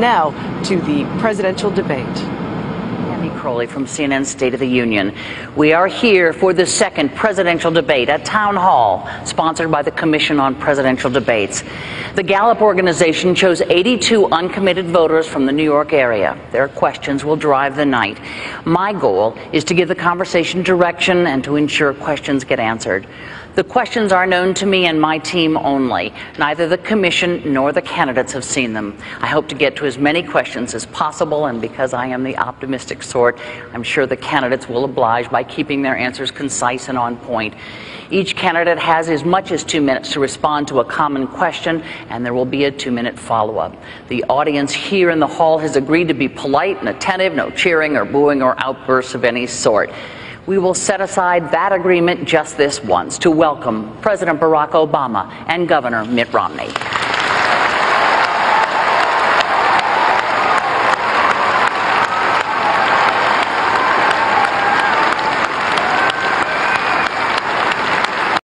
Now to the presidential debate. Candy Crowley from CNN State of the Union. We are here for the second presidential debate at Town Hall, sponsored by the Commission on Presidential Debates. The Gallup organization chose 82 uncommitted voters from the New York area. Their questions will drive the night. My goal is to give the conversation direction and to ensure questions get answered. The questions are known to me and my team only. Neither the Commission nor the candidates have seen them. I hope to get to as many questions as possible, and because I am the optimistic sort, I'm sure the candidates will oblige by keeping their answers concise and on point. Each candidate has as much as two minutes to respond to a common question, and there will be a two minute follow up. The audience here in the hall has agreed to be polite and attentive, no cheering or booing or outbursts of any sort we will set aside that agreement just this once to welcome President Barack Obama and Governor Mitt Romney.